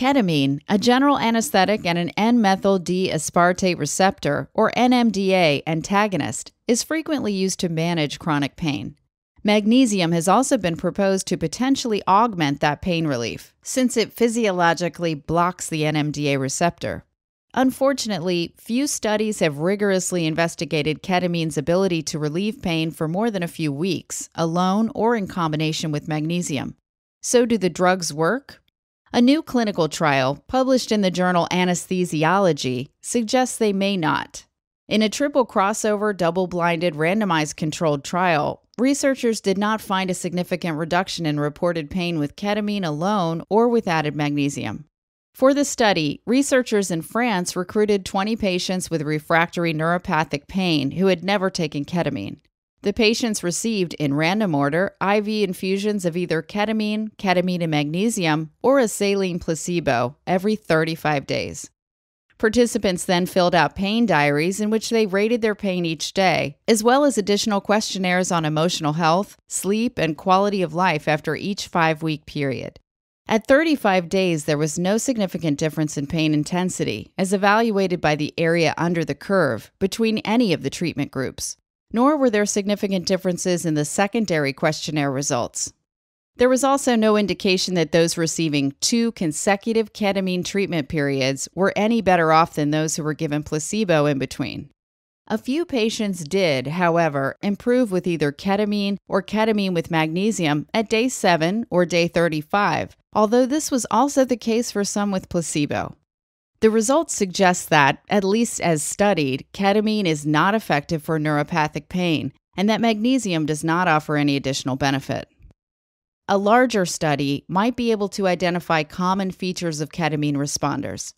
Ketamine, a general anesthetic and an N methyl D aspartate receptor, or NMDA, antagonist, is frequently used to manage chronic pain. Magnesium has also been proposed to potentially augment that pain relief, since it physiologically blocks the NMDA receptor. Unfortunately, few studies have rigorously investigated ketamine's ability to relieve pain for more than a few weeks, alone or in combination with magnesium. So, do the drugs work? A new clinical trial, published in the journal Anesthesiology, suggests they may not. In a triple crossover, double blinded, randomized controlled trial, researchers did not find a significant reduction in reported pain with ketamine alone or with added magnesium. For the study, researchers in France recruited 20 patients with refractory neuropathic pain who had never taken ketamine. The patients received, in random order, IV infusions of either ketamine, ketamine and magnesium, or a saline placebo every 35 days. Participants then filled out pain diaries in which they rated their pain each day, as well as additional questionnaires on emotional health, sleep, and quality of life after each five week period. At 35 days, there was no significant difference in pain intensity, as evaluated by the area under the curve, between any of the treatment groups nor were there significant differences in the secondary questionnaire results. There was also no indication that those receiving two consecutive ketamine treatment periods were any better off than those who were given placebo in between. A few patients did, however, improve with either ketamine or ketamine with magnesium at day 7 or day 35, although this was also the case for some with placebo. The results suggest that, at least as studied, ketamine is not effective for neuropathic pain and that magnesium does not offer any additional benefit. A larger study might be able to identify common features of ketamine responders.